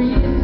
read